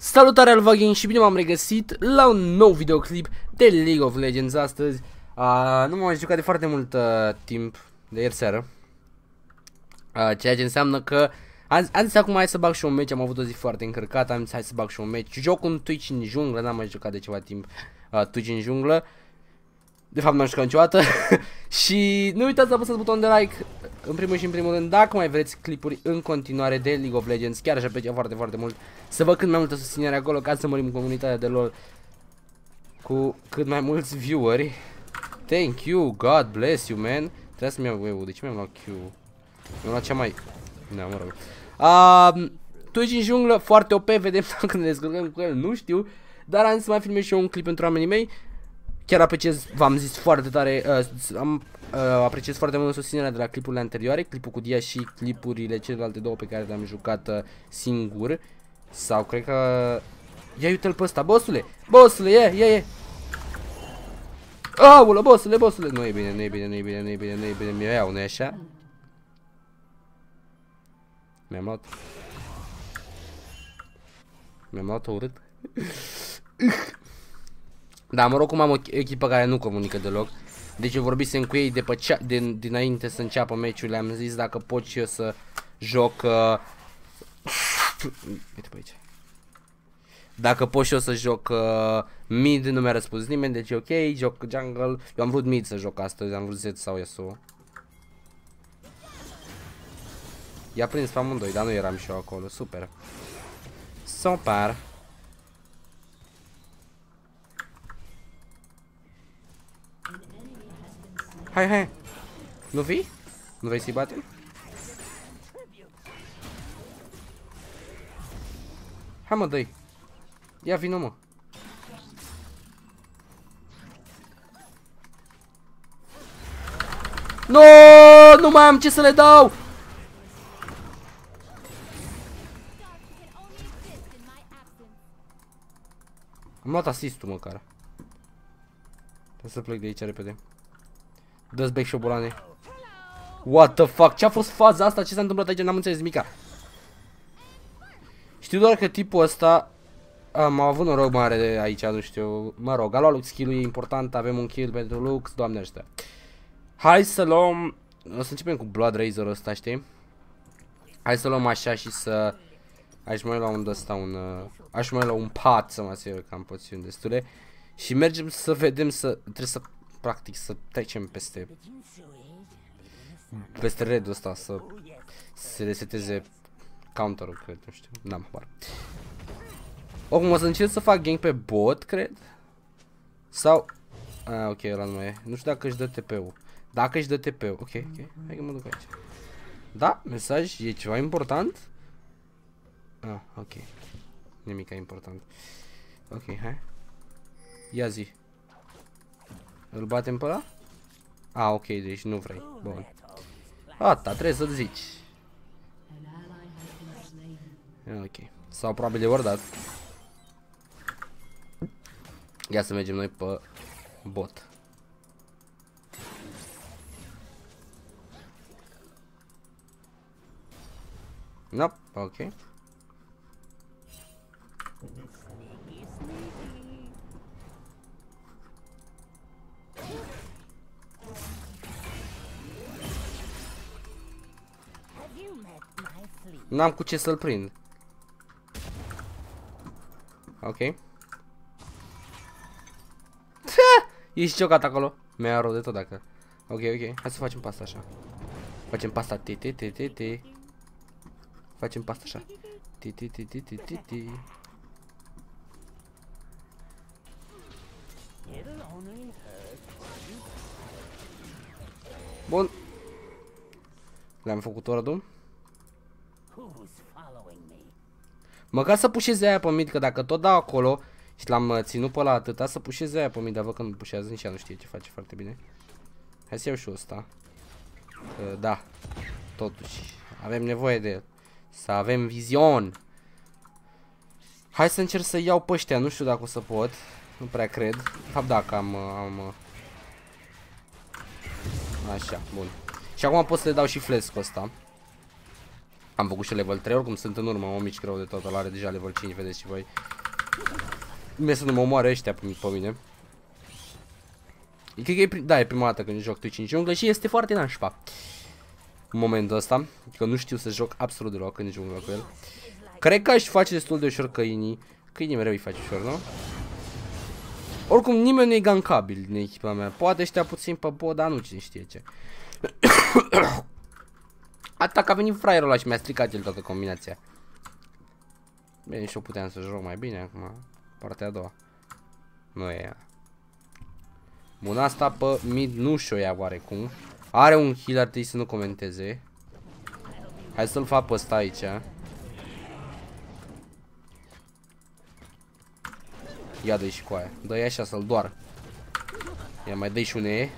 Salutare Alvagin și bine m-am regăsit la un nou videoclip de League of Legends astăzi. Uh, Nu m-am jucat de foarte mult uh, timp, de ieri seară. Uh, Ceea ce înseamnă că am, am zis acum hai să bag și un meci, am avut o zi foarte încărcată, am zis hai să bag și un meci. Joc un Twitch în junglă, n-am mai jucat de ceva timp uh, Twitch în junglă de fapt n-am jucat niciodată. Și nu uitați să apăsați butonul de like În primul și în primul rând Dacă mai vreți clipuri în continuare de League of Legends Chiar așa plăcea foarte foarte mult Să văd cât mai multă susținere acolo Ca să mărim comunitatea de LOL Cu cât mai mulți vieweri. Thank you, God bless you man. Trebuie să-mi iau eu, de ce mi-am luat Q? Mi-am luat cea mai... Da, mă rog. Uh, Twitch în junglă, foarte OP, vedem dacă ne descurcăm cu el, nu știu Dar am să mai filmez și eu un clip pentru oamenii mei Chiar apreciez, v-am zis foarte tare, uh, am, uh, apreciez foarte mult susținerea de la clipurile anterioare, clipul cu Dia și clipurile celelalte două pe care le-am jucat uh, singur. Sau cred că... Ia uite-l pe ăsta, bossule! Bossule, ie, ie, ie! Aulă, bossule, bossule! Nu e bine, nu e bine, nu e bine, nu e bine, nu e bine, mi-o iau, nu e așa? Mi-am luat. Mi-am luat-o urât. Da, mă rog, cum am o echipă care nu comunică deloc. Deci eu vorbisem cu ei de pe cea, de, dinainte să înceapă meciul, le-am zis dacă pot și eu să joc... Uh... Uite pe aici. Dacă pot și eu să joc uh, mid, nu mi-a răspuns nimeni, deci e ok, joc jungle. Eu am vrut mid să joc astăzi, am vrut Z sau Yasuo. I-a prins pe amândoi, dar nu eram și eu acolo, super. Super. Hai, hai. Nu vii? Nu vei să-i batem? Hai mă, dă -i. Ia vină mă. No, nu mai am ce să le dau. Am luat asistul măcar. Trebuie să plec de aici repede. Dă-ți back șobolane. What the fuck? Ce a fost faza asta? Ce s-a întâmplat aici? N-am înțeles nimica. Știu doar că tipul ăsta am avut noroc mare de aici, nu știu. Mă rog, a luat Lux kill e important, avem un kill pentru Lux, doamne ăștia. Hai să luăm... O să începem cu Blood Razor ăsta, știi? Hai să luăm așa și să... Aș mai lua un ăsta, un... Uh... Aș mai lua un pat să mă asigur că am poțiuni destule. Și mergem să vedem să... Trebuie să practic să trecem peste peste red ăsta să se reseteze counterul, cred, nu știu, n-am habar. Oricum o să încerc să fac gang pe bot, cred. Sau Ah, ok, ăla nu mai e. Nu știu dacă își dă TP-ul. Dacă își dă TP-ul. Ok, ok. Hai că mă duc aici. Da, mesaj. E ceva important? Ah, ok. Nimica important. Ok, hai. Ia zi. Îl batem pe ăla? A, ok, deci nu vrei. Bun. Ata, trebuie să zici. Ok. Sau probabil de ori dat. Ia să mergem noi pe bot. Nope, ok. N-am cu ce să-l prind. Ok. Ești ciocat acolo. Mi-a rău de tot dacă. Ok, ok. Hai să facem pasta așa. Facem pasta t t t t t. Facem pasta așa. T t t t t t t. Bun. Le-am făcut oradul. Măcar să pușeze aia pe mid, că dacă tot dau acolo și l-am uh, ținut pe la atâta, să pușeze aia pe mid, dar văd că nu pușează, nici ea nu știe ce face foarte bine. Hai să iau și ăsta. Uh, da, totuși, avem nevoie de el. Să avem vizion. Hai să încerc să iau pe ăștia, nu știu dacă o să pot. Nu prea cred. De fapt, dacă am... Uh, am uh... Așa, bun. Și acum pot să le dau și flash ăsta. Am făcut și level 3, oricum sunt în urmă, o mici greu de tot, ăla are deja level 5, vedeți și voi. Mie să nu mă omoare ăștia pe, pe mine. Cred că e, da, e prima dată când joc Twitch în junglă și este foarte nașpa. În momentul ăsta, că nu știu să joc absolut deloc în junglă cu el. Cred că aș face destul de ușor câinii. Câinii mereu îi face ușor, nu? Oricum, nimeni nu e gankabil din echipa mea. Poate ăștia puțin pe bot, dar nu cine știe ce. Atâta că a venit fraierul ăla și mi-a stricat el toată combinația. Bine, și eu puteam să joc mai bine acum. Partea a doua. Nu e ea. Bun, asta pe mid nu și-o ia oarecum. Are un heal, ar trebui să nu comenteze. Hai să-l fac pe ăsta aici. Ia dă și cu aia. Dă-i așa să-l doar. Ia mai dă și un E.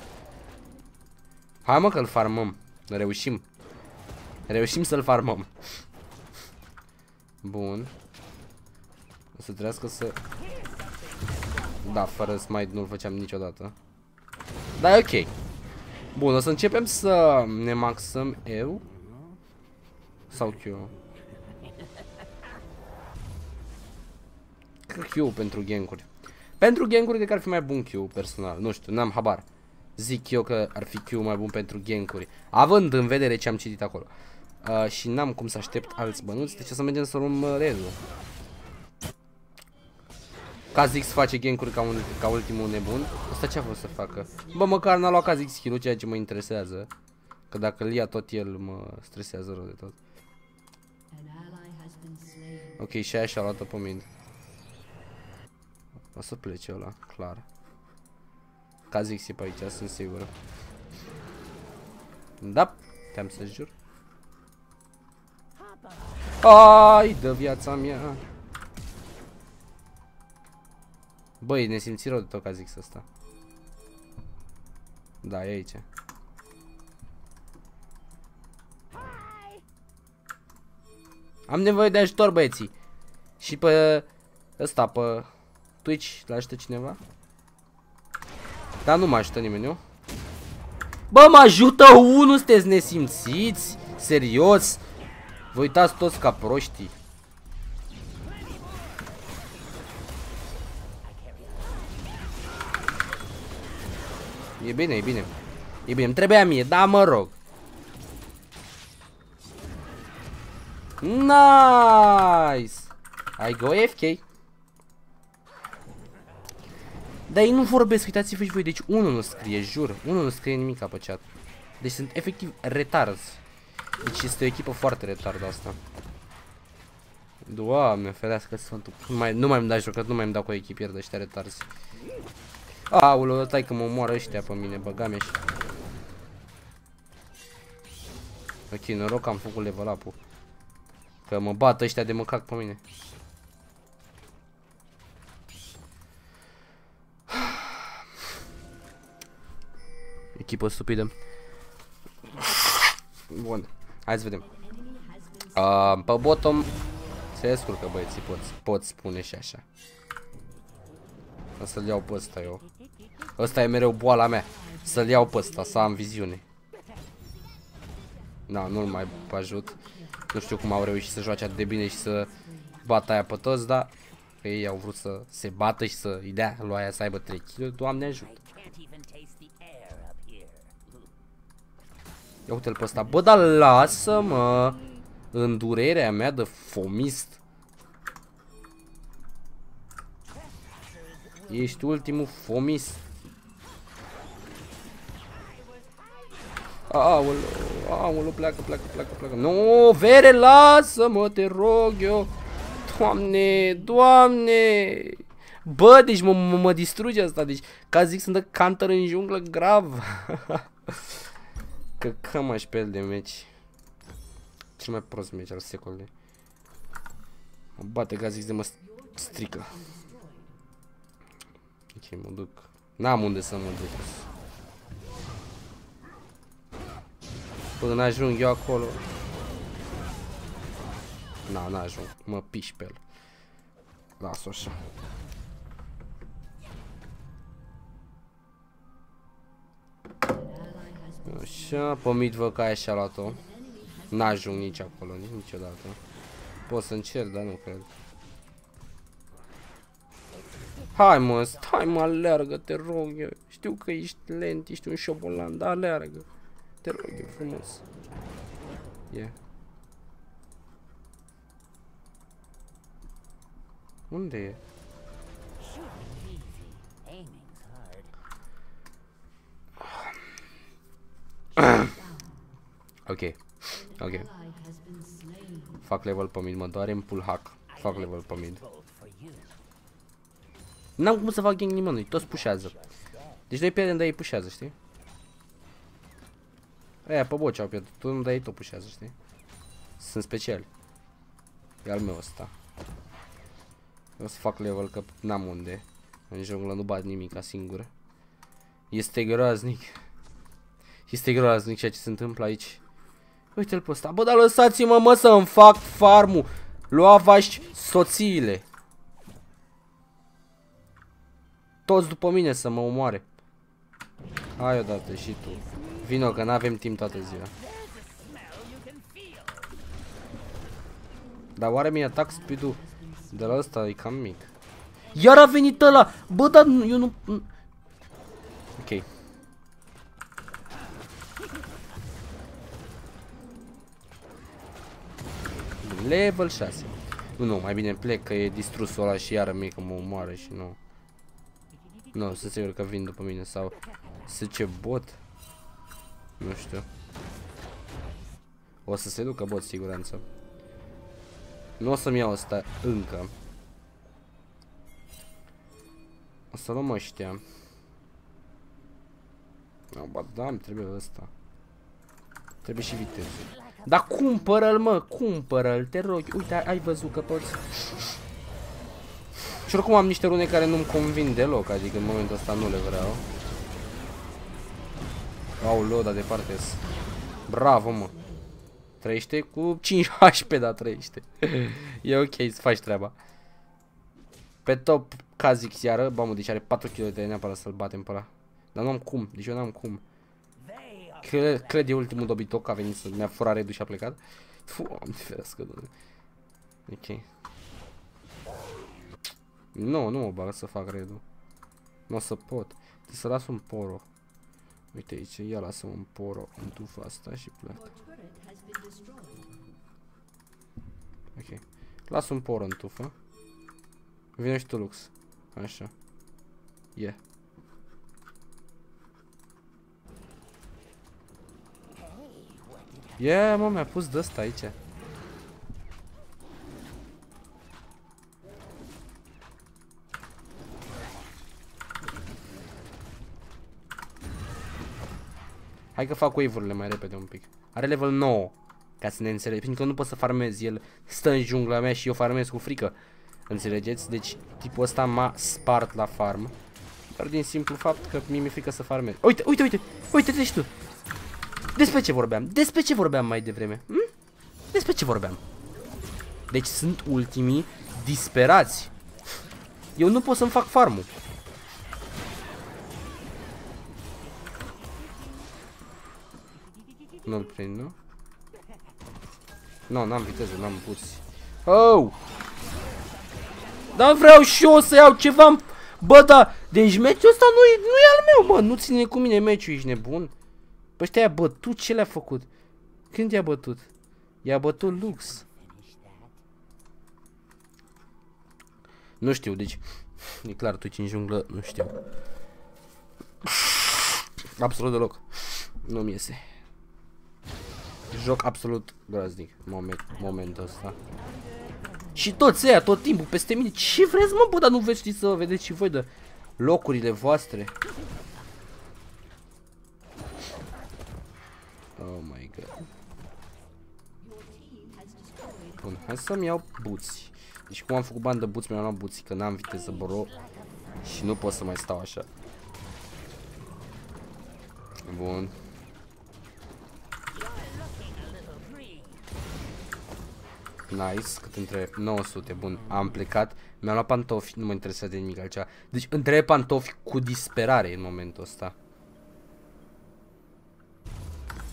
Hai mă că-l farmăm. Reușim. Reușim să-l farmăm. Bun. O să trească să... Da, fără smite nu-l făceam niciodată. Da, e ok. Bun, o să începem să ne maxăm eu. Sau Q. Cred Q pentru gankuri. Pentru gankuri cred că ar fi mai bun Q personal. Nu știu, n-am habar. Zic eu că ar fi Q mai bun pentru gankuri. Având în vedere ce am citit acolo. Uh, și n-am cum să aștept alți bănuți, deci o să mergem să luăm uh, rezul. Kha'Zix face gankuri ca, un, ca ultimul nebun. Asta ce a fost să facă? Bă, măcar n-a luat Kha'Zix skill ceea ce mă interesează. Că dacă îl ia tot el mă stresează rău de tot. Ok, și aia și-a luat-o pe mid. O să plece ăla, clar. Kha'Zix e pe aici, sunt sigur. Da, te-am să jur. Ai, de viața mea. Băi, ne simți rău de tot ca zic asta. Da, e aici. Am nevoie de ajutor, băieții. Și pe ăsta, pe Twitch, l ajută cineva? Dar nu mă ajută nimeni, nu? Bă, mă ajută unul, sunteți nesimțiți? Serios? Vă uitați toți ca proștii. E bine, e bine. E bine, îmi trebuia mie, da, mă rog. Nice! I go FK. Dar ei nu vorbesc, uitați-vă și voi, deci unul nu scrie, jur, unul nu scrie nimic pe chat. Deci sunt efectiv retarzi. Deci este o echipă foarte retard asta. Doamne, ferească sfântul. Nu mai, nu mai îmi dai jucat, nu mai îmi dau cu echipier de ăștia retarzi. Aoleu, stai că mă moară ăștia pe mine, băgame și. Ok, noroc că am făcut level up-ul. Că mă bat ăștia de măcac pe mine. Echipă stupidă. Bun, hai să vedem. Uh, pe bottom se descurcă băieții, pot, pot spune și așa. O să-l iau pe ăsta eu. Ăsta e mereu boala mea. Să-l iau pe ăsta, să am viziune. Da, nu-l mai ajut. Nu știu cum au reușit să joace atât de bine și să bată aia pe toți, dar că ei au vrut să se bată și să îi dea lui aia să aibă 3 kg. Doamne ajută. Ia uite-l pe ăsta. Bă, dar lasă-mă în durerea mea de fomist. Ești ultimul fomist. Aoleu, aoleu, pleacă, pleacă, pleacă, pleacă. Nu, vere, lasă-mă, te rog eu. Doamne, doamne. Bă, deci mă, mă, mă distruge asta. Deci, ca zic, sunt de canter în junglă grav. Că cam aș pe el de meci. Cel mai prost meci al secolului. Mă bate ca zic de mă strică. Ok, mă duc. N-am unde să mă duc. Până ajung eu acolo. Na, n-ajung. Mă piși pe el. Las-o așa. Așa, pe mid văd că aia și-a luat-o. N-ajung nici acolo, nici niciodată. Pot să încerc, dar nu cred. Hai mă, stai mă, aleargă, te rog eu. Știu că ești lent, ești un șobolan, dar aleargă. Te rog eu frumos. E. Yeah. Unde e? Ok. Ok. Fac level pe mid, mă doare în pull hack. Fac level pe mid. N-am cum să fac gang nimănui, toți pușează. Deci noi pierdem, dar ei pușează, știi? Aia pe boci au pierdut, tu nu, dar ei tot pușează, știi? Sunt speciali. E al meu ăsta. O să fac level că n-am unde. În junglă nu bat nimic ca singur. Este groaznic. Este groaznic ceea ce se întâmplă aici. Uite-l pe ăsta. Bă, dar lăsați-mă, mă, să-mi fac farmul. Lua-vași soțiile. Toți după mine să mă omoare. Hai odată și tu. Vino că n-avem timp toată ziua. Dar oare mi atac speed-ul de la ăsta e cam mic. Iar a venit ăla! Bă, dar eu nu... Ok. Level 6. Nu, nu, mai bine plec că e distrusul ăla și iară mică mă omoară și nu. Nu, sunt sigur că vin după mine sau... Să ce bot? Nu știu. O să se ducă bot, siguranță. Nu o să-mi iau asta încă. O să luăm ăștia. No, ba da, îmi trebuie ăsta. Trebuie și viteză. Dar cumpără-l, mă, cumpără-l, te rog. Uite, ai, ai văzut că poți. Și oricum am niște rune care nu-mi convin deloc, adică în momentul ăsta nu le vreau. Aoleu, dar departe -s. Bravo, mă. Trăiește cu 5 HP, da, trăiește. e ok, să faci treaba. Pe top, Kha'Zix iară, mamă, deci are 4 kg de neapărat să-l batem pe ăla. Dar nu am cum, deci eu n-am cum. Cred, cred e ultimul dobitoc, a venit să mi-a furat redul și a plecat. Doamne ferească, doamne. Ok. Nu, nu mă bag să fac redul. Nu o să pot. Trebuie să las un poro. Uite aici, ia lasă un poro în tufa asta și plec. Ok. Las un poro în tufă. Vine și tu, Lux. Așa. Yeah. Yeah, mă, mi-a pus de ăsta aici. Hai că fac wave-urile mai repede un pic. Are level 9. Ca să ne înțelegi. Pentru că nu pot să farmez. El stă în jungla mea și eu farmez cu frică. Înțelegeți? Deci tipul ăsta m-a spart la farm. Doar din simplu fapt că mi-e frică să farmez. Uite, uite, uite! Uite, deci tu! Despre ce vorbeam? Despre ce vorbeam mai devreme? Hm? Despre ce vorbeam? Deci sunt ultimii disperați. Eu nu pot să-mi fac farmul. Nu-l prind, nu? Nu, n-am viteză, n-am puți. Oh! Dar vreau și eu să iau ceva Bă, da, deci meciul ăsta nu e, nu e al meu, mă, nu ține cu mine meciul, ești nebun? Păi ăștia i-a bătut, ce le-a făcut? Când i-a bătut? I-a bătut Lux. Nu știu, deci, e clar, tu în junglă, nu știu. Absolut deloc. Nu-mi iese. Joc absolut groaznic moment, momentul ăsta. Și toți ăia, tot timpul, peste mine. Ce vreți, mă, bă, dar nu veți să vedeți și voi de locurile voastre. Bun, hai să-mi iau buți. Deci cum am făcut bani de buți, mi-am luat buți, că n-am viteză, bro. Și nu pot să mai stau așa. Bun. Nice, cât între 900, bun, am plecat Mi-am luat pantofi, nu mă interesează de nimic altceva Deci între pantofi cu disperare în momentul ăsta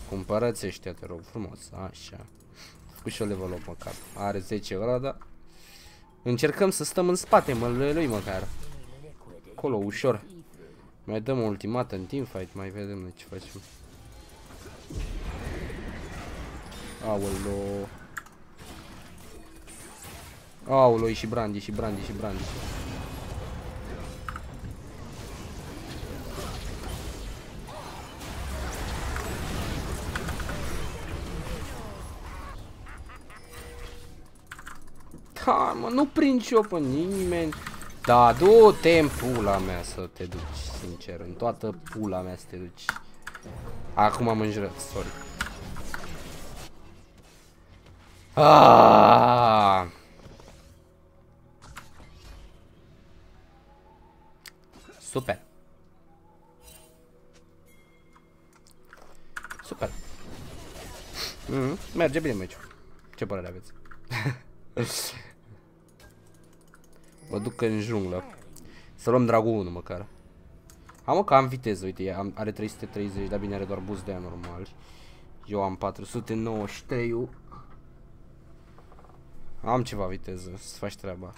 Cumpărați ăștia, te rog frumos. Așa. Cu și o level up măcar. Are 10 ăla, dar... Încercăm să stăm în spate, mă, lui măcar. Acolo, ușor. Mai dăm o ultimată în teamfight, mai vedem noi ce facem. Aolo. Aolo, e și Brandy, și Brandy, și Brandy. Da, mă, nu prind și eu pe nimeni. Da, du-te în pula mea să te duci, sincer, în toată pula mea să te duci. Acum am înjurat, sorry. Ah! Super. Super. Mm -hmm. Merge bine meciul. Ce părere aveți? Mă duc în junglă. Să luăm dragul 1 măcar. Am mă că am viteză, uite, am, are 330, dar bine are doar boost de aia normal. Eu am 493 -ul. Am ceva viteză, să faci treaba.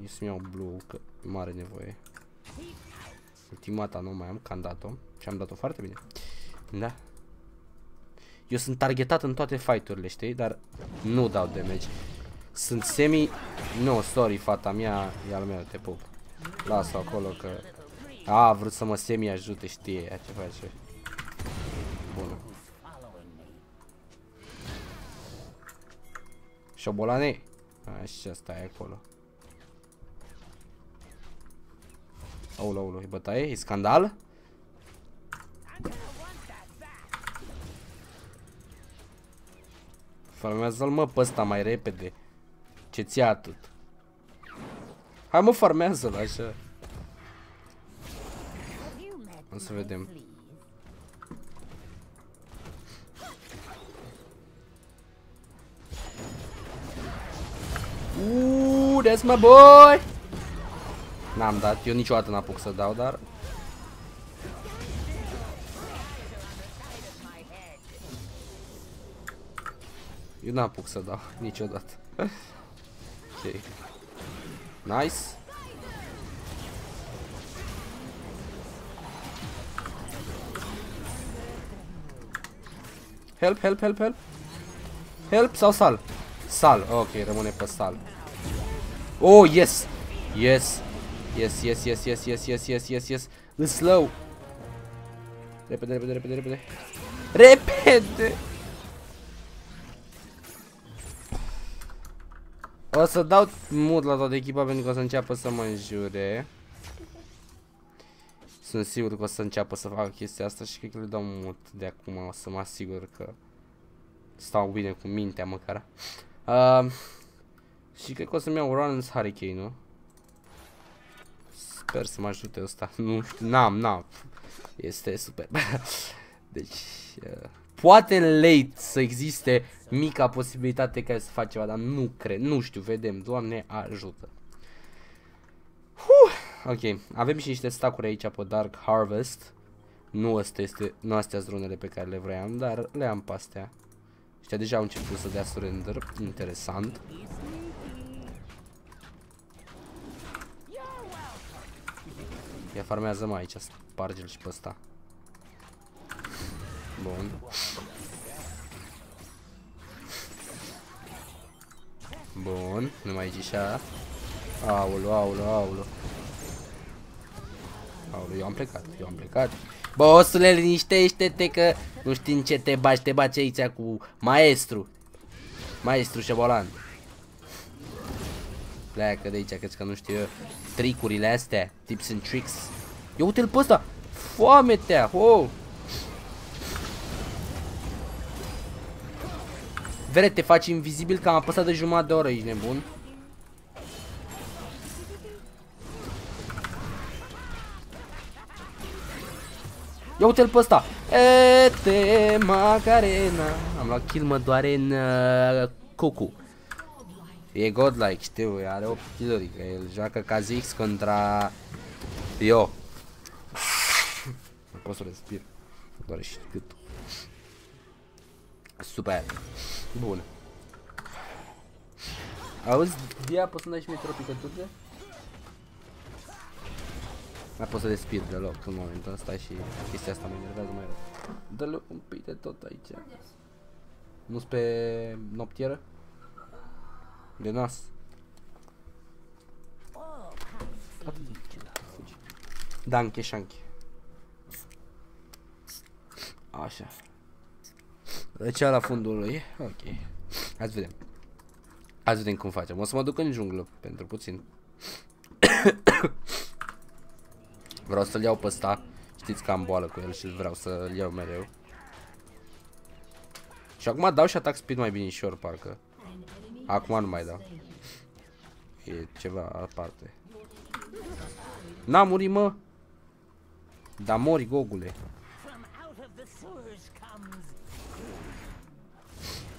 Eu să-mi iau blue, că mare nevoie. Ultimata nu mai am, că am dat-o. Și am dat-o foarte bine. Da. Eu sunt targetat în toate fight-urile, știi? Dar nu dau damage. Sunt semi... Nu, sorry, fata mea, e al meu, te pup. Lasă acolo că... A, a vrut să mă semi-ajute, știe ea ce face. Bună. Șobolane. Așa, stai acolo. Aula, aula, e bătaie? E scandal? Farmează-l mă pe ăsta mai repede. Ce ți atât? Hai mă, farmează-l așa. O să vedem. Uuuu, that's my boy! N-am dat, eu niciodată n-apuc să dau, dar... Eu n-apuc să dau, niciodată. ok. Nice. Help, help, help, help. Help sau sal? Sal, ok, rămâne pe sal. Oh, yes! Yes! Yes, yes, yes, yes, yes, yes, yes, yes, yes. În slow. Repede, repede, repede, repede. Repede! O să dau mut la toată echipa pentru că o să înceapă să mă înjure. Sunt sigur că o să înceapă să facă chestia asta și cred că le dau mut de acum. O să mă asigur că stau bine cu mintea măcar. Uh, și cred că o să-mi iau Rollins Hurricane, nu? Sper să mă ajute ăsta. Nu știu, n-am, n-am. Este super. deci, uh, poate în late să existe mica posibilitate ca să fac ceva, dar nu cred, nu știu, vedem. Doamne ajută. Huh, ok, avem și niște stacuri aici pe Dark Harvest. Nu astea, este, nu astea sunt runele pe care le vreau, dar le am pe astea. Ăștia deja au început să dea surrender, interesant. Ia farmează mai aici, sparge-l și pe ăsta. Bun. Bun, nu mai zici așa. Aulu, aulu, aulu. Aulu, eu am plecat, eu am plecat. Bosule, liniștește-te că nu știm ce te baci, te baci aici cu maestru. Maestru șebolan. Pleacă de aici, crezi că nu știu eu tricurile astea, tips and tricks. Ia uite-l pe ăsta! Foametea! Oh! Vere, te faci invizibil că am apăsat de jumătate de oră, ești nebun? Ia uite-l pe ăsta! Ete Macarena Am luat kill, mă doare în uh, Cucu E godlike, știu, are 8 kill că el joacă ca Zix contra eu. Nu pot să respir. Doar și gâtul. Super. Bun. Auzi, Dia, poți să-mi dai și mie tropicătuțe? Mai pot să despir deloc în momentul ăsta și chestia asta mă enervează mai rău. Dă-le un pic de tot aici. Nu-s pe noptieră? De nas. Danke, Shanky. Așa. Deci la fundul lui. Ok. Hai să vedem. Hai să vedem cum facem. O să mă duc în junglă pentru puțin. vreau să-l iau pe ăsta. Știți că am boală cu el și vreau să-l iau mereu. Și acum dau și atac speed mai binișor, parcă. Acum nu mai dau. E ceva aparte. N-a murit, mă! Da mori, gogule.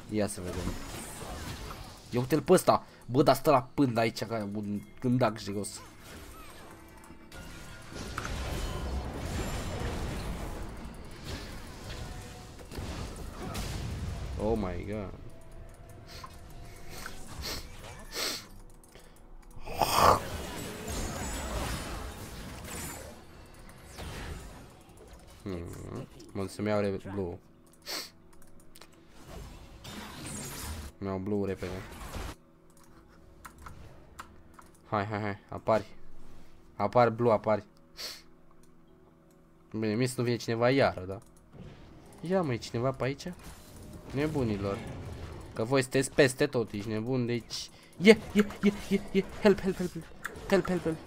Ia să vedem. Ia uite-l pe ăsta. Bă, dar stă la pând aici ca un gândac jigos. Oh my god. Hmm. Mă să-mi iau blue. Mi-au blue repede. Hai, hai, hai, apari. Apar blue, apari. Bine, mi să nu vine cineva iară, da? Ia mai cineva pe aici? Nebunilor. Că voi sunteți peste tot, ești nebun, deci... Ie, ie, ie, ie, ie, help, help, help, help, help, help.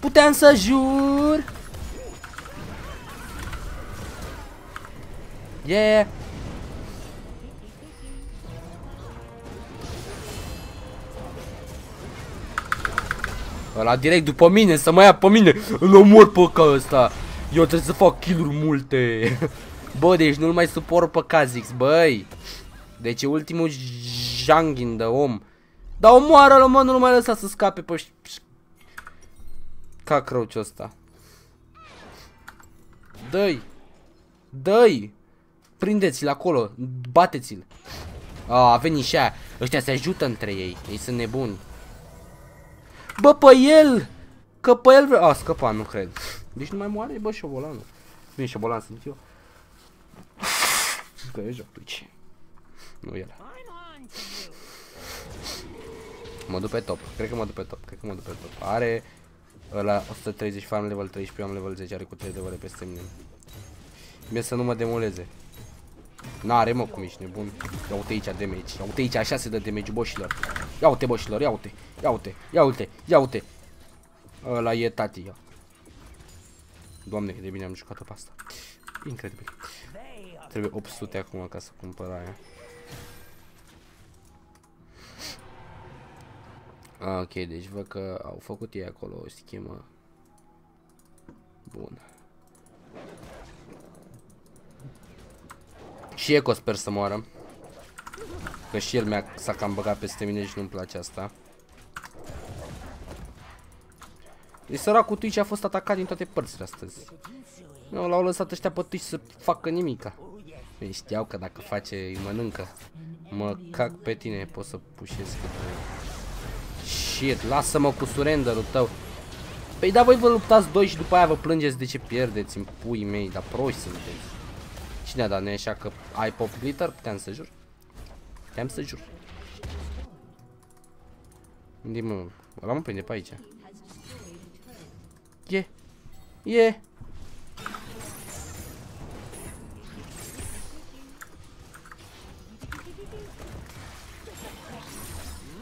Puteam să jur! Yeah! Ăla direct după mine, să mă ia pe mine. Îl omor pe ca ăsta. Eu trebuie să fac kill-uri multe. Bă, deci nu-l mai suport pe Kha'Zix, băi. Deci e ultimul Jangin de om. Dar omoară-l, mă, nu-l mai lăsa să scape pe... Cacroach-ul ăsta. Dă-i. Dă-i Prindeți-l acolo, bateți-l. A, a venit și aia. Ăștia se ajută între ei. Ei sunt nebuni. Bă, pe el! Că pe el... A, scăpa, nu cred. Deci nu mai moare, bă, șobolanul. Bine, șobolan sunt eu. Că e joc Twitch. Nu el. Mă duc pe top. Cred că mă duc pe top. Cred că mă duc pe top. Are la 130 farm level 13, am level 10, are cu 3 de ore peste mine. Bine să nu mă demoleze. N-are mă cum ești nebun. Ia uite aici damage. Ia uite aici așa se dă damage boșilor. Ia uite boșilor, ia uite. Ia uite, ia uite, ia uite. Ăla e tati, ia. Doamne, cât de bine am jucat-o pe asta. Incredibil. Trebuie 800 acum ca să cumpăr aia. Ok, deci văd că au făcut ei acolo o schemă. Bun. Și Eco sper să moară. Că și el s-a cam băgat peste mine și nu-mi place asta. Deci săracul Twitch a fost atacat din toate părțile astăzi. Nu, l-au lăsat ăștia pe Twitch să facă nimica. Ei știau că dacă face, îi mănâncă. Mă cac pe tine, pot să pușesc. Shit, lasă-mă cu surrender-ul tău. Păi da, voi vă luptați doi și după aia vă plângeți de ce pierdeți în pui mei, dar proști sunteți. Cine a dat? Nu așa că ai pop glitter? Puteam să jur. Puteam să jur. Unde mă? Ăla mă prinde pe aici. E. E.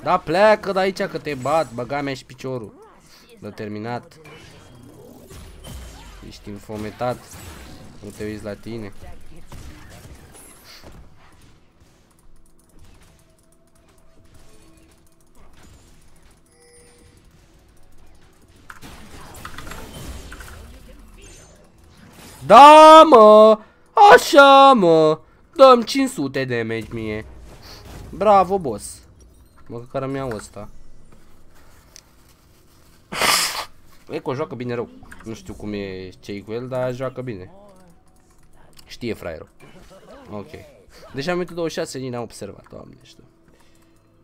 Da, pleacă de aici că te bat, băga mea și piciorul. l terminat. Ești infometat. Nu te uiți la tine. Da, mă! Așa, mă! Dăm 500 de damage mie. Bravo, boss. Mă, care mi-au ăsta. Eco joacă bine rău. Nu știu cum e cei cu el, dar joacă bine. Știe fraierul. Ok. Deja minutul 26 nici n-am observat, doamne știu.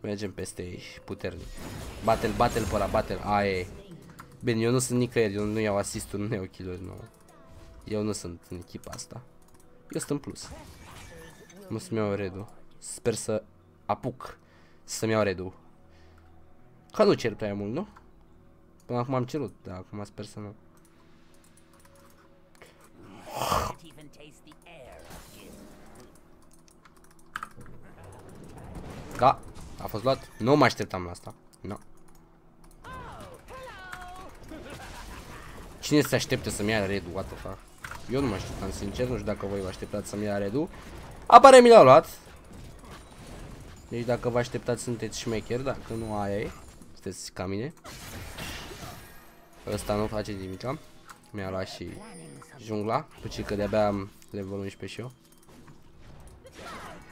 Mergem peste ei, puternic. Bate-l, bate-l pe ăla, bate-l. Aia e. Bine, eu nu sunt nicăieri, eu nu iau asistul, nu iau kill nu. Eu nu sunt în echipa asta. Eu sunt în plus. Nu să-mi iau redu. Sper să apuc să-mi iau redu. Că nu cer prea mult, nu? Până acum am cerut, dar acum sper să nu. Ga, a fost luat. Nu mă așteptam la asta. Nu. No. Cine se aștepte să-mi ia redu? What the fuck? Eu nu mă așteptam, sincer, nu știu dacă voi vă așteptați să-mi ia redu. Apare mi l-a luat. Deci dacă vă așteptați sunteți șmecher, dacă nu aia e. Sunteți ca mine. Ăsta nu face nimica. Mi-a luat și jungla. Puci că de-abia am level 11 și eu.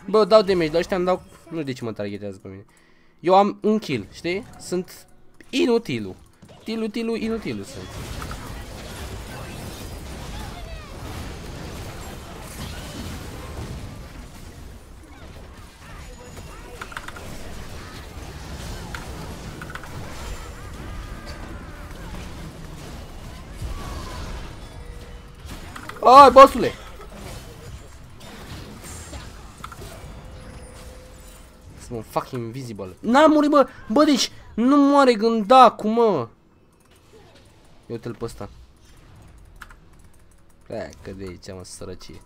Bă, dau damage, dar ăștia îmi dau... Nu de ce mă targetează pe mine. Eu am un kill, știi? Sunt inutilul. Tilu, tilu, inutilul sunt. Ai, bossule! Sunt un fucking invisible. N-am murit, bă! Bă, deci nu moare gândacul, mă! Eu te-l pe ăsta. că de aici, mă, sărăcie.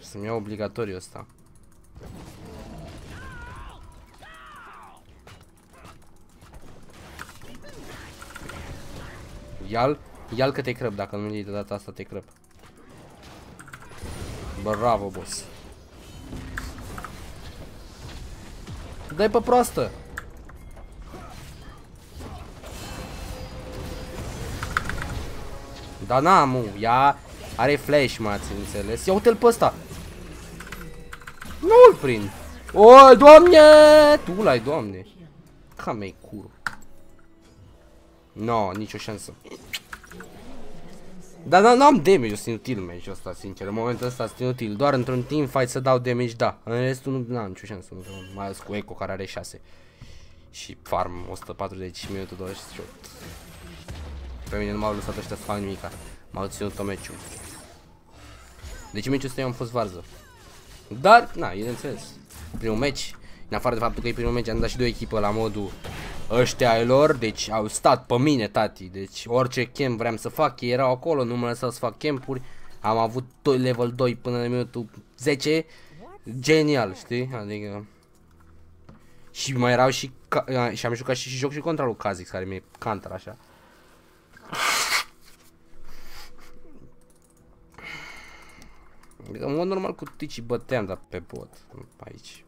Să-mi iau obligatoriu ăsta. Ia-l, ia-l că te crăp, dacă nu iei de data asta te crăp. Bravo, boss. Dai pe proastă. Da, na, mu, ea are flash, mă, ați înțeles? Ia uite-l pe ăsta. Nu-l prind. O, doamne! Tu l-ai, doamne. Cam e curul. No, nicio șansă. Dar da, nu am damage, sunt inutil meciul ăsta, sincer. În momentul ăsta sunt inutil. Doar într-un team fight să dau damage, da. În restul nu am nicio șansă. Mai ales cu Echo care are 6. Și farm 140 minute 28. Pe mine nu m-au lăsat ăștia să fac nimica. M-au ținut tot meciul. Deci meciul ăsta eu am fost varză. Dar, na, e de înțeles. Primul meci, în afară de faptul că e primul meci, am dat și două echipă la modul ăștia ai lor, deci au stat pe mine, tati. Deci orice camp vreau să fac, ei erau acolo, nu mă lăsau să fac campuri. Am avut level 2 până la minutul 10. Genial, știi? Adică... Și mai erau și... Și am jucat și, și joc și contra lui Kha'Zix, care mi-e counter așa. În mod normal cu Tici băteam, dar pe bot, aici.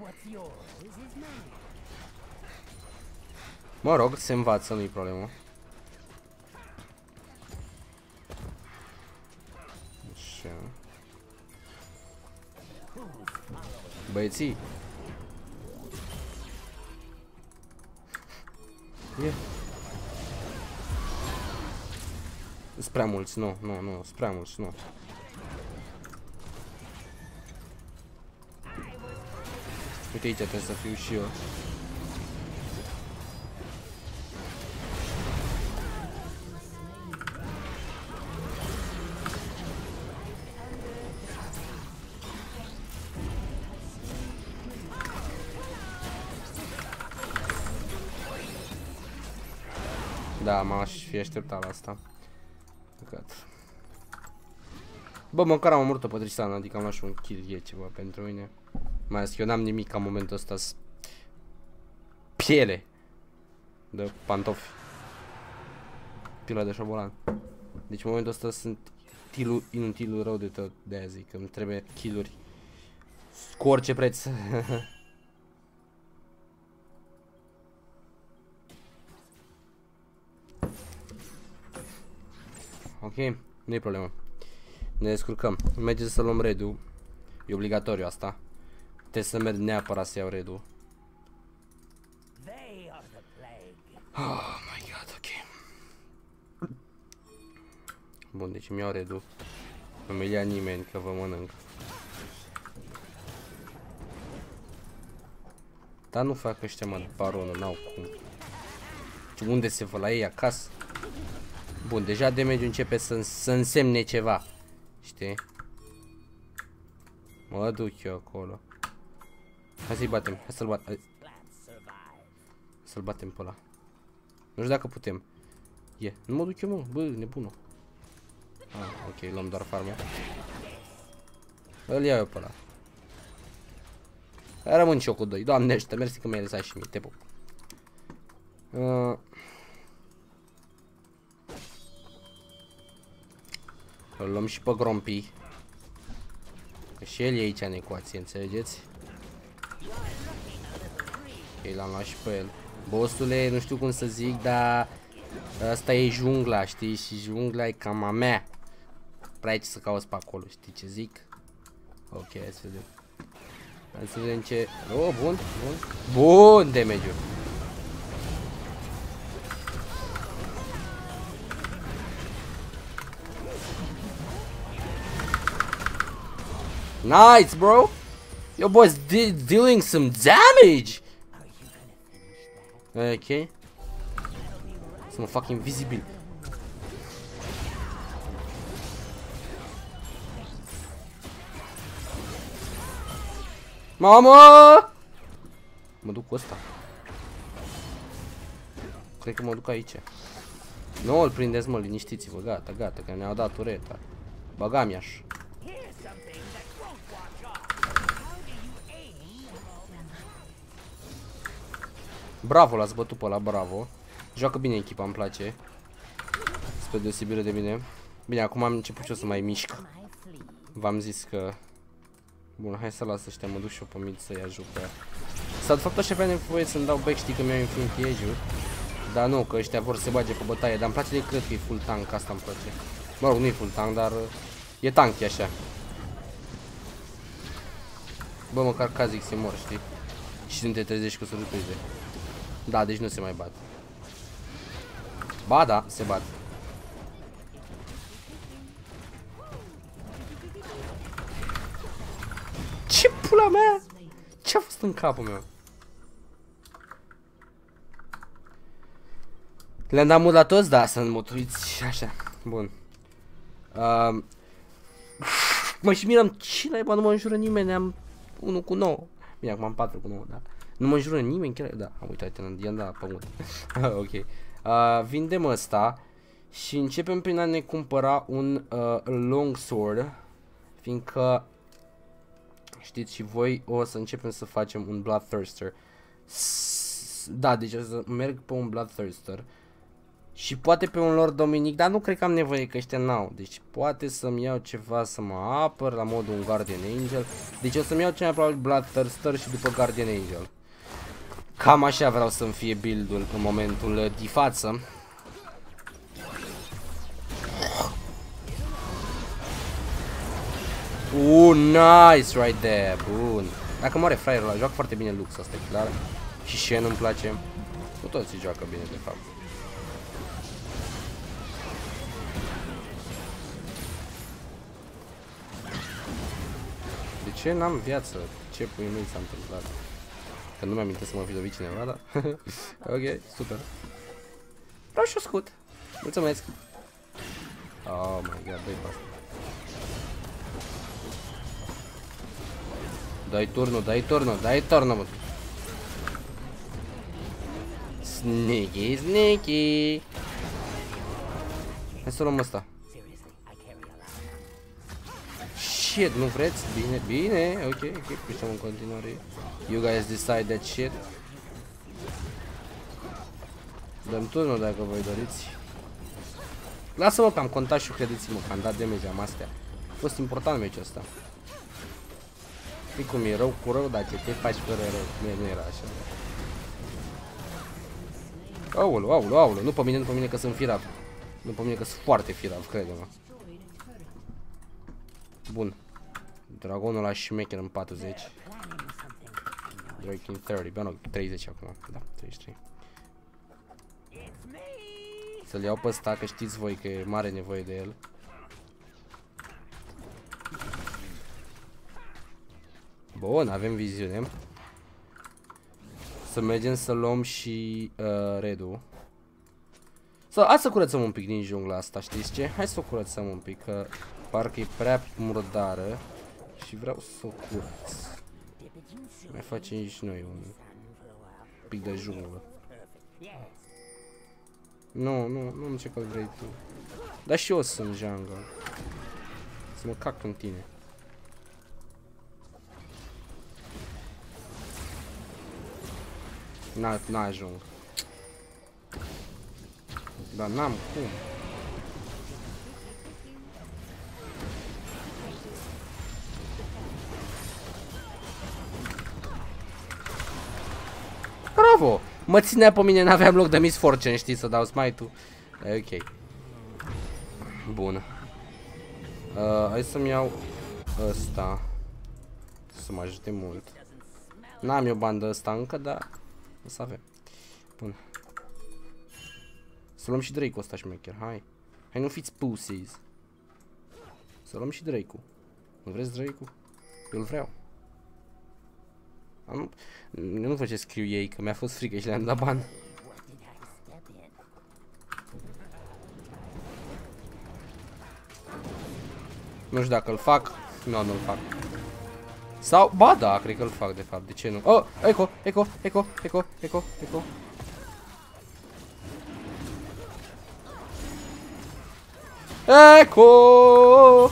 What's yours is his name. Mă rog, se învață, nu-i problemă. Așa. Băieții. E. Sunt prea mulți, nu, nu, nu, sunt prea mulți, nu. Uite aici trebuie să fiu și eu. M-aș fi așteptat la asta. Păcat. Bă, măcar am omorât-o pe Tristan, adică am luat și un kill, e ceva pentru mine. Mai ales că eu n-am nimic ca momentul ăsta Piele De pantofi Pila de șobolan Deci în momentul ăsta sunt tilu, inutilul rău de tot De aia zic că îmi trebuie kill-uri Cu orice preț Ok, nu e problemă. Ne descurcăm. Merge să luăm redu. E obligatoriu asta. Trebuie să merg neapărat să iau redul. Oh my god, ok. Bun, deci îmi iau redul. Nu mi ia nimeni că vă mănânc. Dar nu fac ăștia mă baronul, n-au cum. Unde se vă la ei acasă? Bun, deja damage începe să, să însemne ceva. Știi? Mă duc eu acolo. Hai să-i batem, hai să-l batem. Să-l batem pe ăla. Nu știu dacă putem. E, yeah. nu mă duc eu mă, bă, nebunul. Ah, ok, luăm doar farmă. Îl iau eu pe ăla. Rămân și eu cu doi. Doamne ăștia, mersi că mi-ai lăsat și mie, te pup. Uh. Îl luăm și pe Grompi. Că și el e aici în ecuație, înțelegeți? Ok, l-am luat și pe el. Bossule, nu știu cum să zic, dar asta e jungla, știi? Și jungla e cam a mea. Prea ce să cauți pe acolo, știi ce zic? Ok, hai să vedem. Hai să vedem ce... Oh, bun, bun. Bun damage-ul. Nice, bro. Your boy's de dealing some damage. Ok. Să mă fac invizibil. Mamă! Mă duc cu ăsta. Cred că mă duc aici. Nu îl prindeți, mă, liniștiți-vă, gata, gata, că ne-au dat ureta. Băga-mi-aș. Bravo, l-ați bătut pe ăla, bravo. Joacă bine echipa, îmi place. Spre deosebire de mine. Bine, acum am început și eu să mai mișc. V-am zis că... Bun, hai să las ăștia, mă duc și eu pe mid să-i ajut pe Sau de fapt așa avea nevoie să-mi dau back, știi că mi-au Infinity Edge-ul. Dar nu, că ăștia vor să se bage pe bătaie. Dar îmi place de cred că e full tank, asta îmi place. Mă rog, nu e full tank, dar... E tank, e așa. Bă, măcar Kazik se mor, știi? Și nu te trezești cu surprize. Da, deci nu se mai bat. Ba da, se bat. Ce pula mea? Ce-a fost în capul meu? Le-am dat mut la toți? Da, să nu uiți așa. Bun. Um, mă și miram, ce naiba, nu mă înjură nimeni, am 1 cu 9. Bine, acum am 4 cu 9, da. Nu mă înjură nimeni, chiar, da, am uitat, i-am dat pământ. ok. Uh, vindem ăsta și începem prin a ne cumpăra un uh, long sword, fiindcă știți și voi o să începem să facem un Bloodthirster. Da, deci o să merg pe un Bloodthirster. Și poate pe un Lord Dominic, dar nu cred că am nevoie că ăștia n-au. Deci poate să-mi iau ceva să mă apăr la modul un Guardian Angel. Deci o să-mi iau cel mai probabil Bloodthirster și după Guardian Angel. Cam așa vreau să-mi fie build-ul în momentul de față. Uh, nice right there, bun. Dacă moare fraierul ăla, joacă foarte bine Lux, asta e clar. Și Shen îmi place. Cu toții joacă bine, de fapt. De ce n-am viață? Ce pui mei s-a întâmplat? Că nu mi-am să mă fi lovit cineva, da? ok, super. Vreau și o scut. Mulțumesc. Oh my god, dai pas. Dai turnul, dai turnul, dai turnul, mă. Sneaky, sneaky. Hai să luăm ăsta. Shit, nu vreți? Bine, bine, ok, ok, puștăm în continuare. You guys decide that shit. Dăm turnul dacă voi doriți. Lasă-mă că am contat și credeți-mă că am dat damage am astea. A fost important meciul ăsta. Știi cum e rău cu rău, dar ce te faci fără rău. Nu, nu era așa. Aoleu, aoleu, aoleu, nu pe mine, nu pe mine că sunt firav. Nu pe mine că sunt foarte firav, crede-mă. Bun. Dragonul la șmecher în 40. Drake in 30, bă, nu, 30 acum, da, 33. Să-l iau pe ăsta, că știți voi că e mare nevoie de el. Bun, avem viziune. Să mergem să luăm și uh, redul. Să, hai să curățăm un pic din jungla asta, știți ce? Hai să o curățăm un pic, că parcă e prea murdară. Și vreau să o curăț. Mai facem și noi un pic de junglă. Nu, nu, nu ce că vrei tu. Dar și eu sunt jungle. Să mă cac în tine. N-ajung. Dar n-am cum. Bravo! Mă ținea pe mine, n-aveam loc de Miss Fortune, știi, să dau smite-ul. Ok. Bun. Uh, hai să-mi iau ăsta. Să mă ajute mult. N-am eu bandă ăsta încă, dar o să avem. Bun. Să luăm și Drake-ul ăsta șmecher, hai. Hai, nu fiți pussies. Să luăm și Drake-ul. Nu vreți Drake-ul? Eu-l vreau. Am... Eu nu văd ce scriu ei, că mi-a fost frică și le-am dat bani. Nu știu dacă îl fac. Nu, nu-l fac. Sau, ba da, cred că îl fac de fapt, de ce nu? Oh, eco, eco, eco, eco, eco, eco. Eco!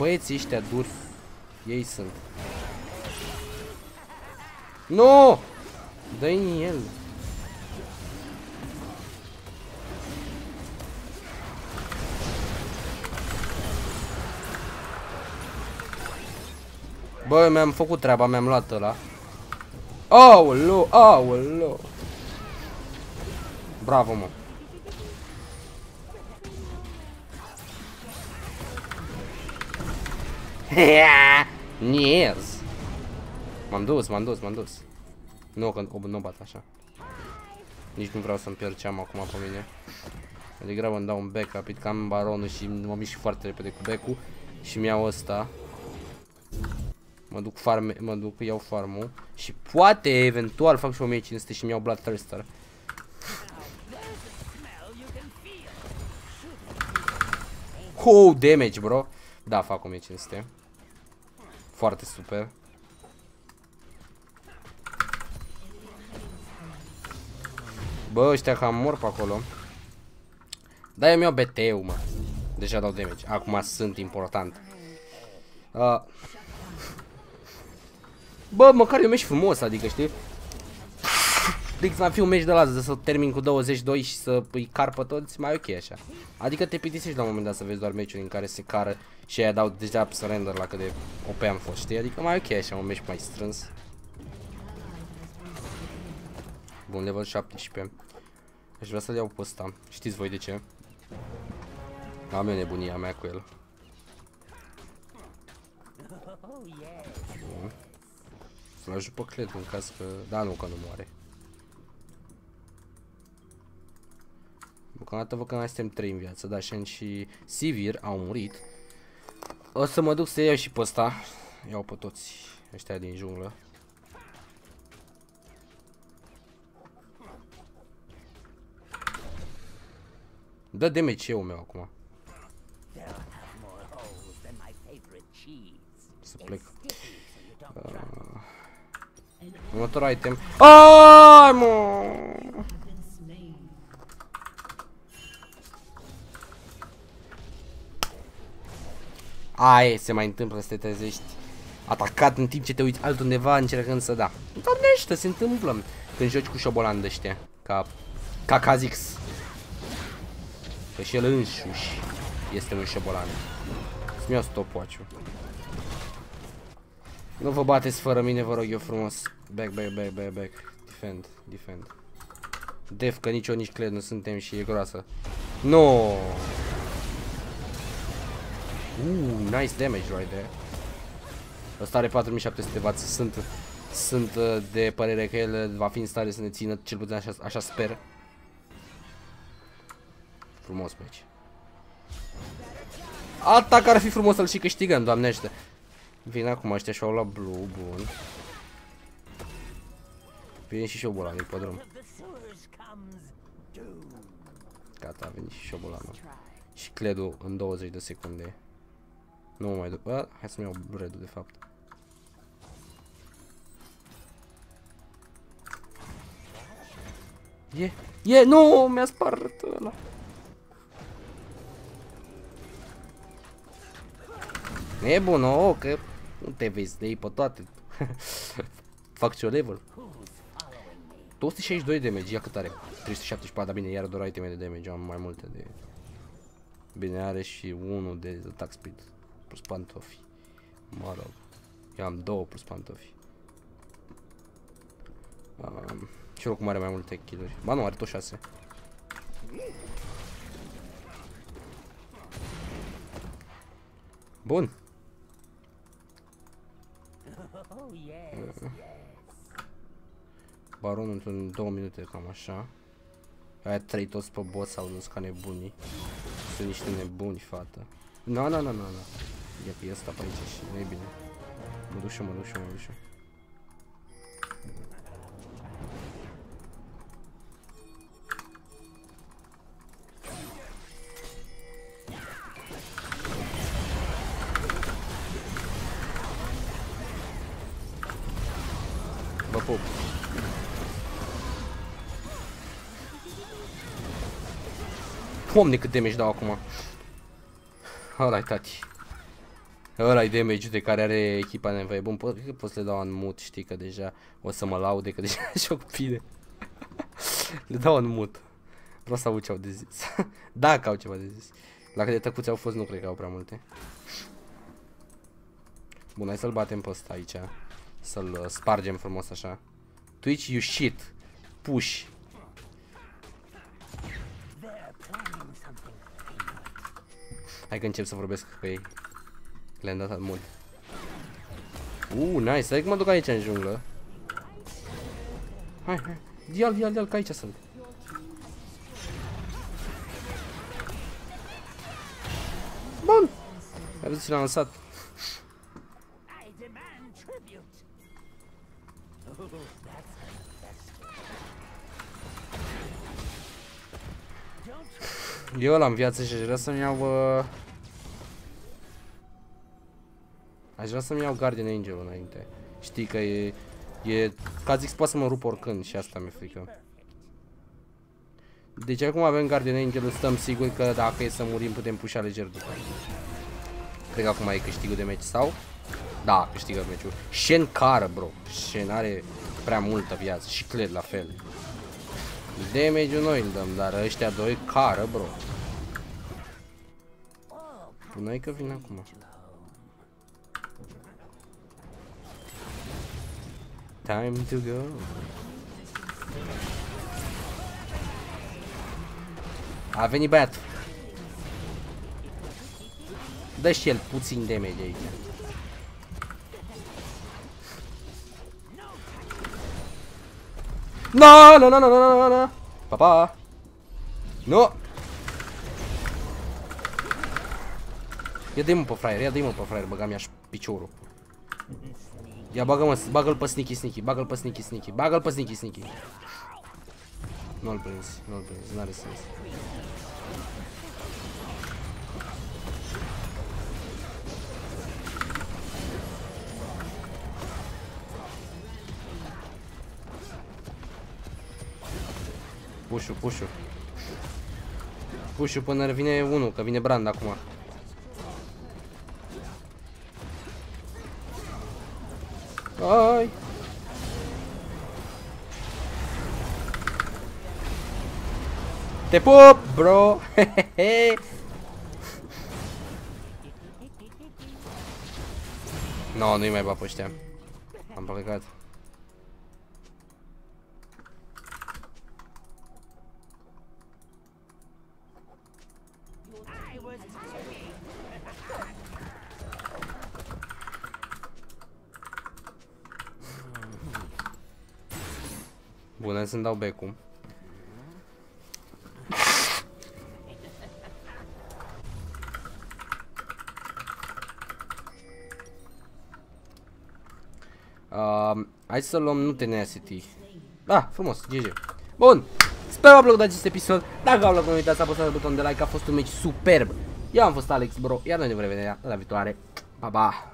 Băieții ăștia duri. Ei sunt. Nu! Dă-i el. Bă, mi-am făcut treaba, mi-am luat ăla. Aoleu, aoleu. Bravo, mă. Yes. M-am dus, m-am dus, m-am dus. Nu, că nu bat așa. Nici nu vreau să-mi pierd ce am acum pe mine. Degrabă îmi dau un back rapid, că am baronul și mă mișc foarte repede cu back-ul. Și mi-iau ăsta. Mă duc farme, mă duc, iau farmul. Și poate, eventual, fac și 1500 și mi-iau Bloodthirster. Oh, damage, bro. Da, fac 1500. Foarte super. Bă, ăștia cam mor pe acolo. Da, eu mi-au BT-ul, mă. Deja dau damage. Acum sunt important. Uh. Bă, măcar eu meci frumos, adică, știi? Deci să fi un meci de la să termin cu 22 și să îi car pe toți, mai ok așa. Adică te plictisești la un moment dat să vezi doar meciuri în care se cară și aia dau deja surrender la cât de OP am fost, știi? Adică mai ok așa, un meci mai strâns. Bun, level 17. Aș vrea să-l iau pe ăsta. Știți voi de ce? Am eu nebunia mea cu el. Să-l ajut pe Clet în caz că... Da, nu, că nu moare. Deocamdată văd că mai suntem 3 în viață, da, Shen și Sivir au murit. O să mă duc să iau și pe ăsta. Iau pe toți ăștia din junglă. Dă damage eu meu acum. Să plec. Uh, următor item. Ai, mă! Aia se mai întâmplă să te trezești atacat în timp ce te uiți altundeva încercând să da. Doamnește, se întâmplă când joci cu șobolan de ăștia. Ca, ca Kha'Zix. Că și el însuși este un șobolan. Să-mi iau stopwatch-ul. Nu vă bateți fără mine, vă rog eu frumos. Back, back, back, back, back. Defend, defend. Def, că nici eu, nici Cled nu suntem și e groasă. No! Uh, nice damage right there. Ăsta are 4700 W. Sunt, sunt uh, de părere că el va fi în stare să ne țină, cel puțin așa, așa sper. Frumos pe aici. Atac ar fi frumos să-l și câștigăm, doamnește. Vine acum ăștia și-au luat blue, bun. Vine și șobolanul pe drum. Gata, a venit și șobolanul. Și cledul în 20 de secunde. Nu mă mai duc. Hai să-mi iau bread de fapt. E, e, nu, mi-a spart ăla. Nebun, o, că nu te vezi de ei pe toate. Fac ce level. 262 de damage, ia cât are? 374, dar bine, iar doar iteme de damage, am mai multe de... Bine, are și unul de attack speed, plus pantofi. Mă rog, eu am două plus pantofi. Um, și oricum are mai multe kill-uri. Ba nu, are tot 6. Bun. Baronul într-un două minute, cam așa. Aia trei toți pe boss au dus ca nebunii. Sunt niște nebuni, fată. Na, na, na, na, na. Ia e ăsta pe aici și nu e bine. Mă duc și mă duc și mă duc și Vă pup. Doamne cât damage dau acum. Ăla-i tati. Ăla-i damage de care are echipa nevoie. Bun, pot, că pot să le dau în mut, știi că deja o să mă laude, că deja joc bine. le dau în mut. Vreau să aud ce au de zis. Dacă au ceva de zis. La cât de tăcuți au fost, nu cred că au prea multe. Bun, hai să-l batem pe ăsta aici. Să-l uh, spargem frumos așa. Twitch, you shit. Push. Hai că încep să vorbesc cu ei. Le-am dat mult. Uh, nice. Hai că mă duc aici în junglă. Hai, hai. Dial, dial, dial, că aici sunt. Bun. Ai văzut ce l-am lăsat? Eu l-am viață și aș vrea să-mi iau... Uh... Aș vrea să-mi iau Guardian Angel înainte. Știi că e... E... Ca zic, poate să mă rup oricând și asta mi-e frică. Deci acum avem Guardian Angel, stăm siguri că dacă e să murim putem pușa leger după. Cred că acum e câștigul de meci sau? Da, câștigă meciul. Shen cară, bro. Shen are prea multă viață și Cled la fel. Damage-ul noi îl dăm, dar ăștia doi cară, bro. Pune că vin acum. Time to go. A venit băiat. Dă și el puțin damage aici. No, no, no, no, no, no, no. Papa. No. Ia dă-i mă pe fraier, ia dă-i mă pe fraier, băga mi-aș piciorul. Ia bagă-mă, bagă-l pe sneaky sneaky, bagă-l pe sneaky sneaky, bagă-l pe sneaky sneaky. Nu-l prins, nu-l prins, n-are sens. Pușu, pușu. Pușu până vine unul, că vine Brand acum. Ai! Te pup, bro! no, nu-i mai bat pe ăștia. Am plecat. Bună, să-mi dau becul. Uh, hai să luăm nu tenacity. Ah, frumos, GG. Bun. Sper că v-a plăcut acest episod. Dacă v-a plăcut, nu uitați să apăsați butonul de like. A fost un meci superb. Eu am fost Alex Bro, iar noi ne vom revedea data viitoare. Pa, pa!